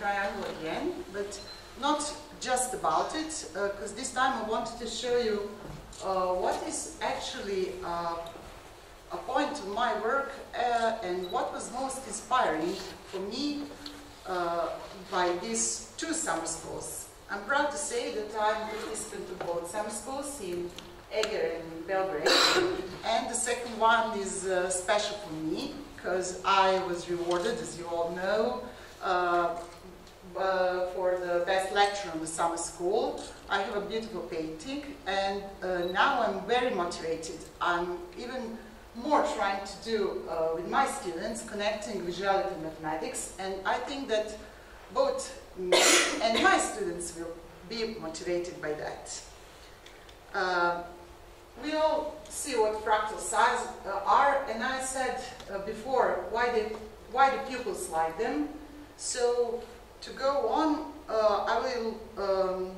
triangle again, but not just about it, because uh, this time I wanted to show you uh, what is actually uh, a point of my work and what was most inspiring for me by these two summer schools. I'm proud to say that I'm a of both summer schools in Eger and Belgrade, and the second one is uh, special for me because I was rewarded, as you all know, uh, uh, for the best lecture on the summer school. I have a beautiful painting and uh, now I'm very motivated. I'm even more trying to do uh, with my students connecting visuality and mathematics and I think that both me and my students will be motivated by that. Uh, we all see what fractal size uh, are and I said uh, before why, they, why the pupils like them. So to go on, uh, I will um,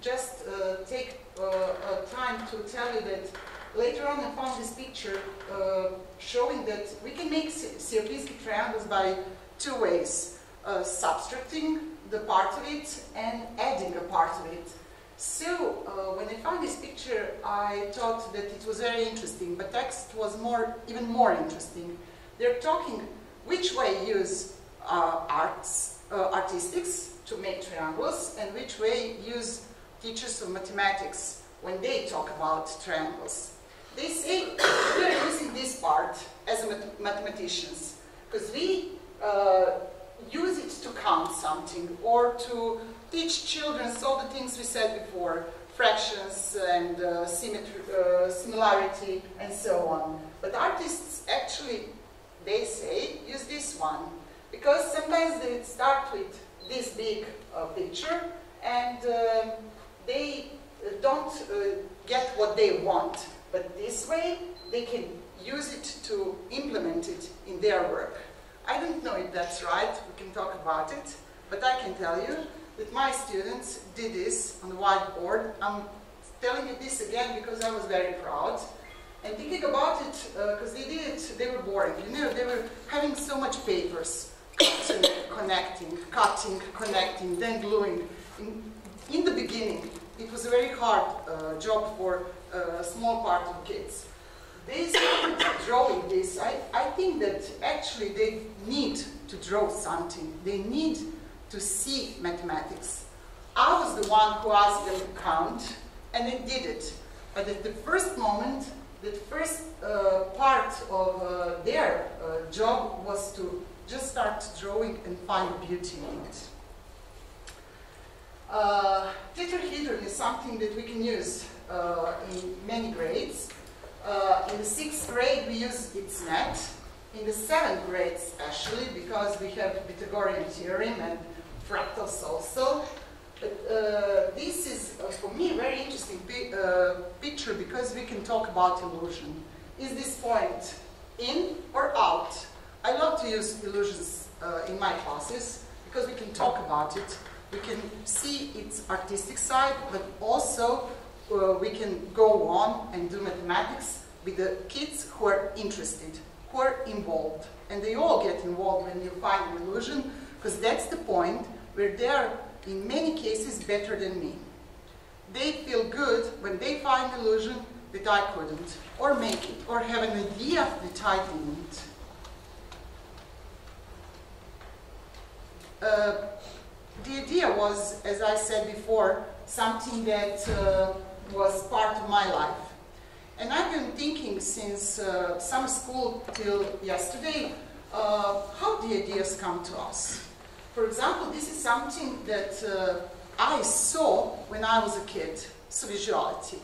just uh, take uh, time to tell you that later on I found this picture uh, showing that we can make Sierpinski triangles by two ways. Uh, subtracting the part of it and adding a part of it. So, uh, when I found this picture, I thought that it was very interesting, but text was more, even more interesting. They're talking which way use arts uh, artistics to make triangles and which way use teachers of mathematics when they talk about triangles. They say we are using this part as math mathematicians because we uh, use it to count something or to teach children all the things we said before, fractions and uh, symmetry, uh, similarity and so on. But artists actually, they say, use this one because sometimes they start with this big uh, picture and uh, they don't uh, get what they want. But this way, they can use it to implement it in their work. I don't know if that's right, we can talk about it, but I can tell you that my students did this on the whiteboard. I'm telling you this again because I was very proud. And thinking about it, because uh, they did it, they were boring. You know, they were having so much papers connecting, cutting, connecting, then gluing. In, in the beginning, it was a very hard uh, job for uh, small part of kids. They started drawing this. I, I think that actually they need to draw something. They need to see mathematics. I was the one who asked them to count, and they did it. But at the first moment, the first uh, part of uh, their uh, job was to just start drawing and find beauty in it. Uh, tetrahedron is something that we can use uh, in many grades. Uh, in the sixth grade, we use its net. In the seventh grade, especially, because we have Pythagorean theorem and fractals also. But uh, this is, uh, for me, a very interesting pi uh, picture because we can talk about illusion. Is this point in or out? I love to use illusions uh, in my classes because we can talk about it. We can see its artistic side, but also uh, we can go on and do mathematics with the kids who are interested, who are involved. And they all get involved when you find an illusion, because that's the point where they are, in many cases, better than me. They feel good when they find an illusion that I couldn't, or make it, or have an idea that I didn't. Uh, the idea was, as I said before, something that uh, was part of my life. And I've been thinking since uh, summer school till yesterday, uh, how the ideas come to us. For example, this is something that uh, I saw when I was a kid, so visuality.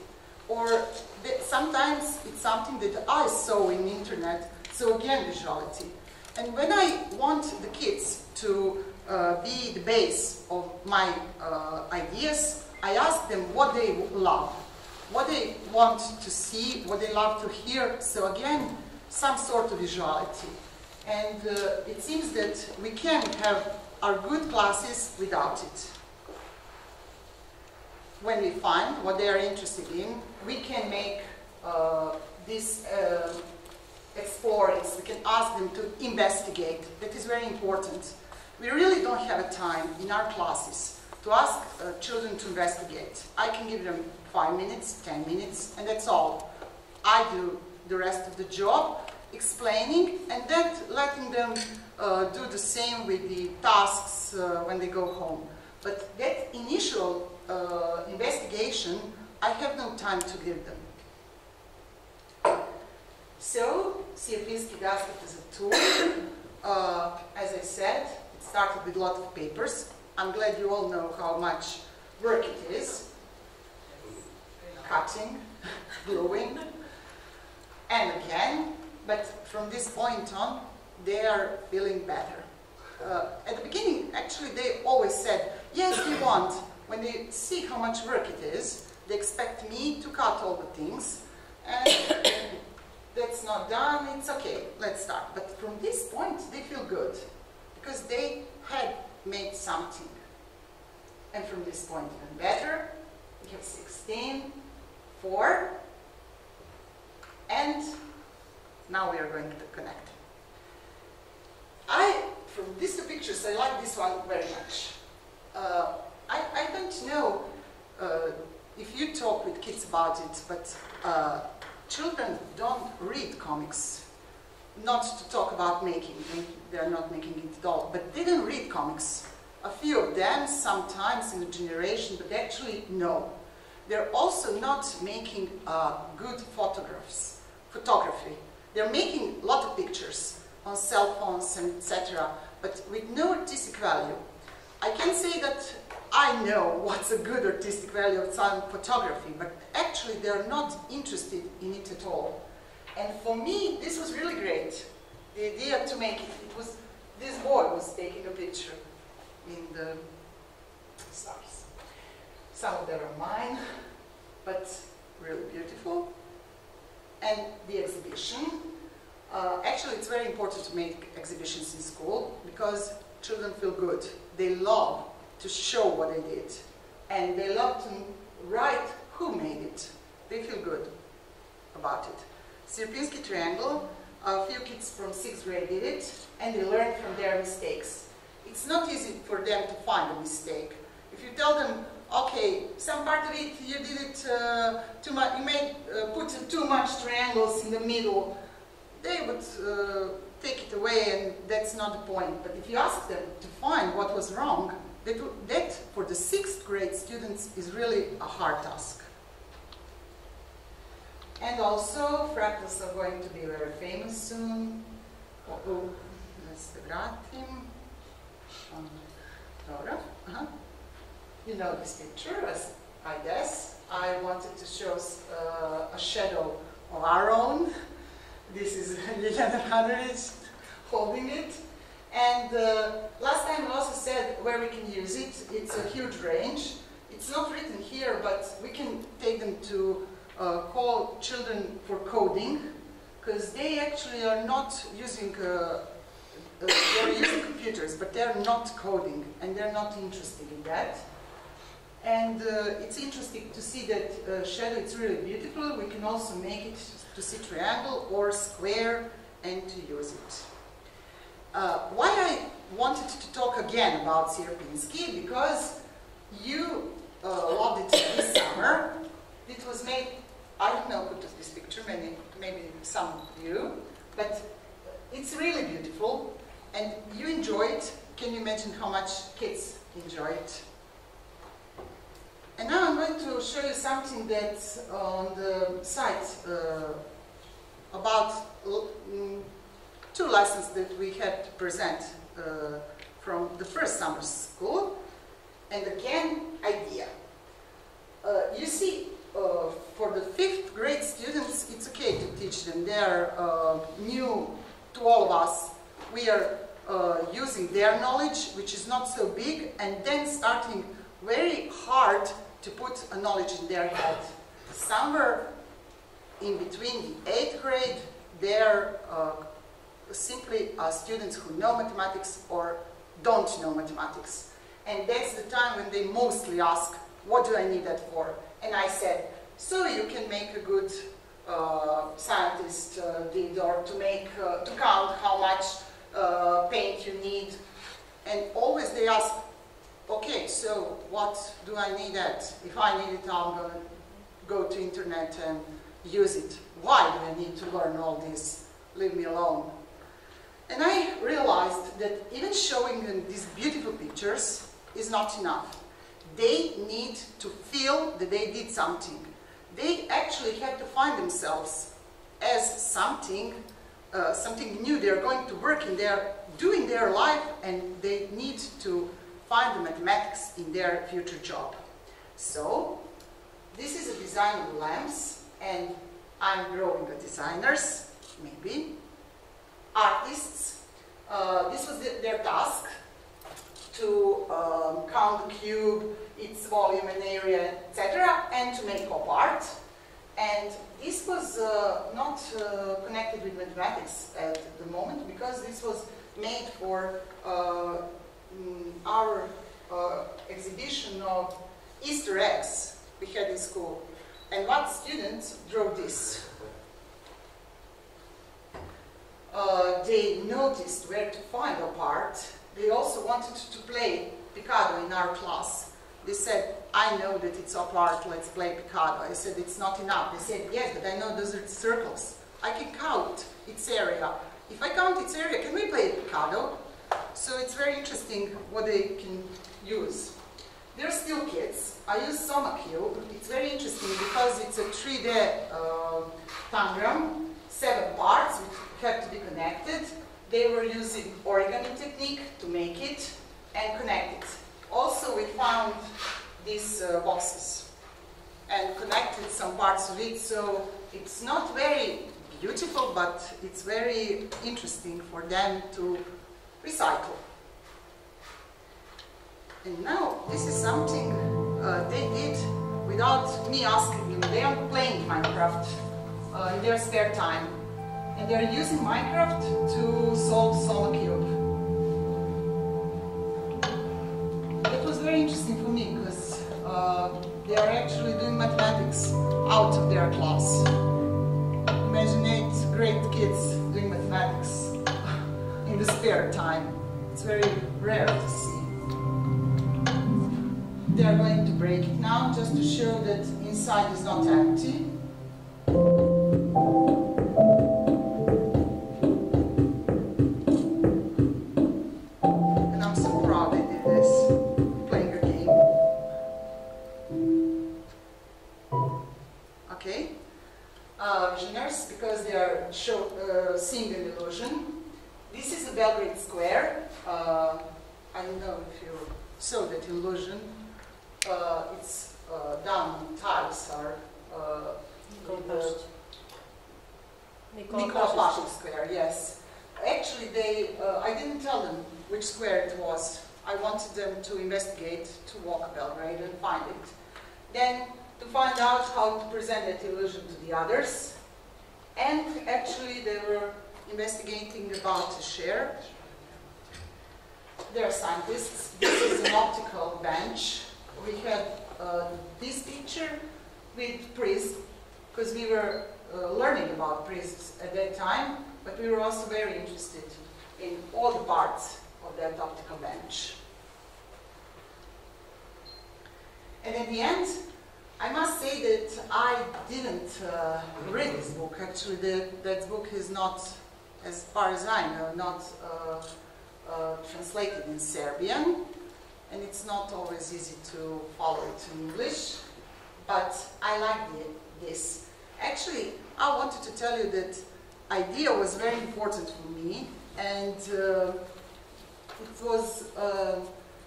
Or sometimes it's something that I saw in the internet, so again, visuality. And when I want the kids to be the base of my uh, ideas, I ask them what they love, what they want to see, what they love to hear. So again, some sort of visuality. And uh, it seems that we can have our good classes without it. When we find what they are interested in, we can make uh, this uh. We can ask them to investigate. That is very important We really don't have a time in our classes to ask uh, children to investigate. I can give them five minutes, ten minutes, and that's all. I do the rest of the job, explaining, and then letting them uh, do the same with the tasks uh, when they go home. But that initial uh, investigation, I have no time to give them. So, does it as a tool. Uh, as I said, started with a lot of papers. I'm glad you all know how much work it is. Cutting, gluing, and again. But from this point on, they are feeling better. Uh, at the beginning, actually, they always said, yes, we want. When they see how much work it is, they expect me to cut all the things. And that's not done, it's okay, let's start. But from this point, they feel good. Because they had made something. And from this point, even better, we have 16, 4, and now we are going to connect. I, from these two pictures, I like this one very much. Uh, I, I don't know uh, if you talk with kids about it, but uh, children don't read comics. Not to talk about making, they're not making it at all, but they don't read comics. A few of them, sometimes in a generation, but actually no. They're also not making uh, good photographs, photography. They're making a lot of pictures on cell phones and etc., but with no artistic value. I can say that I know what's a good artistic value of silent photography, but actually they're not interested in it at all. And for me, this was really great. The idea to make it, it was, this boy was taking a picture in the stars. Some of them are mine, but really beautiful. And the exhibition, uh, actually it's very important to make exhibitions in school because children feel good. They love to show what they did. And they love to write who made it. They feel good about it. Sierpinski triangle, a few kids from sixth grade did it, and they learned from their mistakes. It's not easy for them to find a mistake. If you tell them, okay, some part of it you did it uh, too much, you made uh, put too much triangles in the middle, they would uh, take it away and that's not the point. But if you ask them to find what was wrong, that, that for the sixth grade students is really a hard task. And also, fractals are going to be very famous soon. Uh oh, let's the vratim. Um, Dobra. Uh -huh. You know this picture, as I guess. I wanted to show uh, a shadow of our own. This is Liliana Hanrich holding it. And uh, last time I also said where we can use it. It's a huge range. It's not written here, but we can take them to uh, call children for coding, because they actually are not using, uh, uh, they're using computers, but they're not coding, and they're not interested in that. And uh, it's interesting to see that uh, shadow, is really beautiful. We can also make it to see triangle or square and to use it. Uh, why I wanted to talk again about Sierpinski, because you uh, loved it this summer. It was made, I don't know who took this picture, maybe, maybe some of you, but it's really beautiful, and you enjoy it. Can you imagine how much kids enjoy it? And now I'm going to show you something that's on the site uh, about mm, two lessons that we had to present uh, from the first summer school. And again, idea. Uh, you see, uh, for the fifth grade students, it's okay to teach them. They are uh, new to all of us. We are uh, using their knowledge, which is not so big, and then starting very hard to put a knowledge in their head. Somewhere in between the eighth grade, they're uh, simply uh, students who know mathematics or don't know mathematics. And that's the time when they mostly ask, what do I need that for? And I said, so you can make a good uh, scientist uh, did, or to make, uh, to count how much uh, paint you need. And always they ask, okay, so what do I need at? If I need it, I'm going to go to internet and use it. Why do I need to learn all this? Leave me alone. And I realized that even showing them these beautiful pictures is not enough. They need to feel that they did something. They actually have to find themselves as something, uh, something new. They're going to work in their, doing their life and they need to find the mathematics in their future job. So, this is a design of lamps and I'm growing the designers, maybe, artists. Uh, this was the, their task to um, count the cube, its volume and area, etc., and to make pop art. And this was uh, not uh, connected with mathematics at the moment because this was made for uh, mm, our uh, exhibition of Easter eggs we had in school. And one student drew this. Uh, they noticed where to find a part. They also wanted to play Picado in our class. They said, I know that it's op art, let's play Picado. I said, it's not enough. They said, yes, but I know those are circles. I can count its area. If I count its area, can we play Picado? So it's very interesting what they can use. They're still kids. I use Soma Cube. It's very interesting because it's a 3D uh, tangram, seven parts which have to be connected. They were using origami technique to make it and connect it. Also, we found these uh, boxes and connected some parts of it, so it's not very beautiful, but it's very interesting for them to recycle. And now, this is something uh, they did without me asking them. They are playing Minecraft uh, in their spare time. And they're using Minecraft to solve Soma Cube. It was very interesting for me because uh, they are actually doing mathematics out of their class. Imagine eight great kids doing mathematics in the spare time. It's very rare to see. They are going to break it now just to show that inside is not empty. I if you saw that illusion. Uh, it's uh, down tiles are uh, the Nikola Square, yes. Actually, they, uh, I didn't tell them which square it was. I wanted them to investigate, to walk Belgrade and find it. Then to find out how to present that illusion to the others. And actually, they were investigating about the share. They're scientists. This is an optical bench. We had uh, this picture with prism, because we were uh, learning about prisms at that time, but we were also very interested in all the parts of that optical bench. And at the end, I must say that I didn't uh, read this book. Actually, the, that book is not, as far as I know, not uh, translated in Serbian, and it's not always easy to follow it in English. But I like the, this. Actually, I wanted to tell you that idea was very important for me, and uh, it was, uh,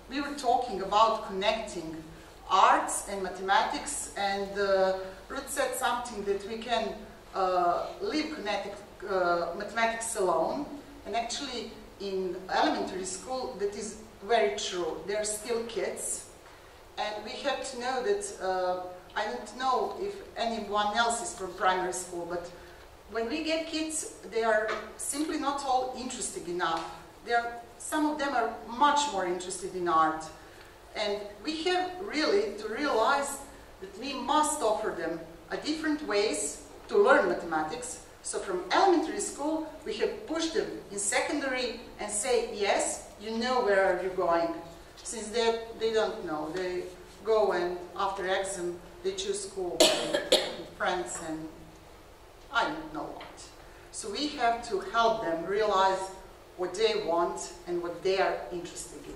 we were talking about connecting arts and mathematics, and uh, Ruth said something that we can uh, leave kinetic, mathematics alone, and actually in elementary school that is very true. They're still kids, and we have to know that uh, I don't know if anyone else is from primary school, but when we get kids, they are simply not all interested enough. They are, some of them are much more interested in art. And we have really to realize that we must offer them a different ways to learn mathematics, so from elementary school, we have pushed them in secondary and say, yes, you know where are you going. Since they, they don't know, they go and after exam, they choose school and, friends and I don't know what. So we have to help them realize what they want and what they are interested in.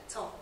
That's all.